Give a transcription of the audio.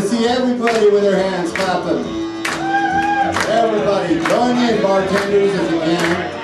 to see everybody with their hands clapping. Everybody, join in, bartenders, if you can.